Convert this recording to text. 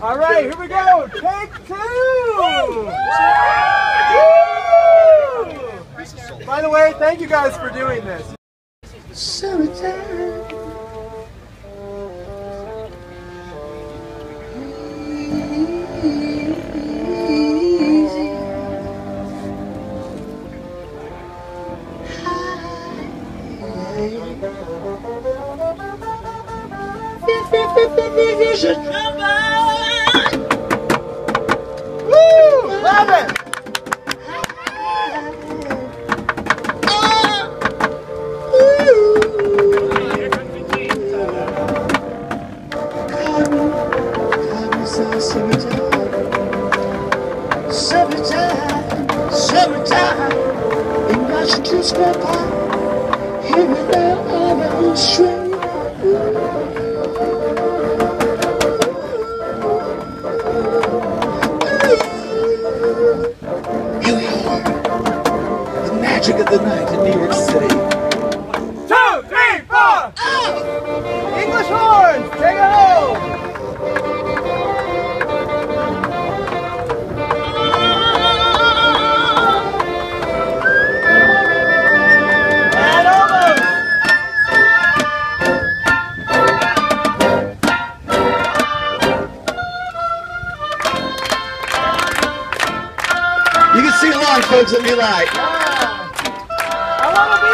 All right, here we go. Take two. By the way, thank you guys for doing this. Summertime. It. Summertime, summertime, to spend by here and there on the. Magic of the night in New York City. Two, three, four. English horns. Take it home. And almost. You can sing along, folks, if you like. I